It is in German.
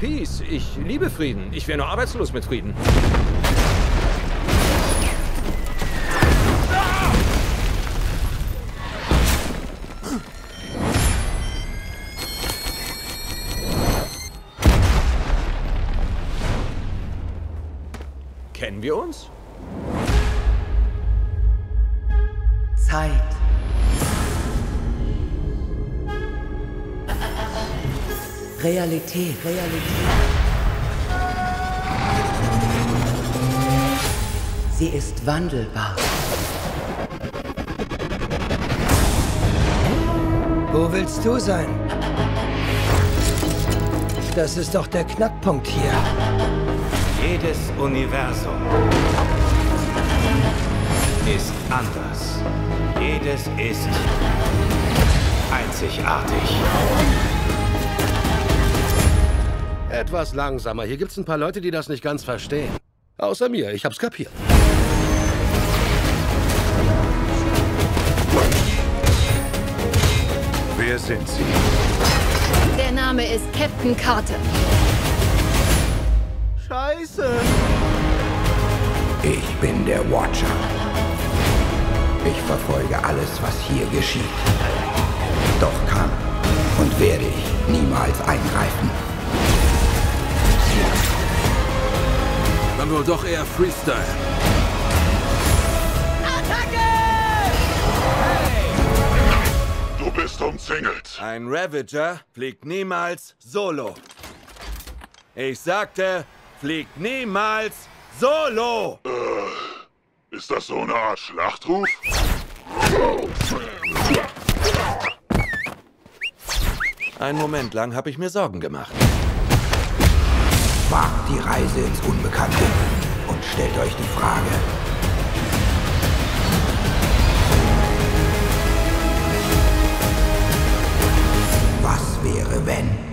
Peace. Ich liebe Frieden. Ich wäre nur arbeitslos mit Frieden. Kennen wir uns? Zeit. Realität, Realität. Sie ist wandelbar. Wo willst du sein? Das ist doch der Knackpunkt hier. Jedes Universum ist anders. Jedes ist einzigartig. Etwas langsamer. Hier gibt's ein paar Leute, die das nicht ganz verstehen. Außer mir, ich hab's kapiert. Wer sind Sie? Der Name ist Captain Carter. Scheiße! Ich bin der Watcher. Ich verfolge alles, was hier geschieht. Doch kann und werde ich niemals eingreifen. Wohl doch eher Freestyle. Du bist umzingelt. Ein Ravager fliegt niemals solo. Ich sagte, fliegt niemals solo. Ist das so eine Art Schlachtruf? Einen Moment lang habe ich mir Sorgen gemacht. Wagt die Reise ins Unbekannte und stellt euch die Frage, was wäre wenn?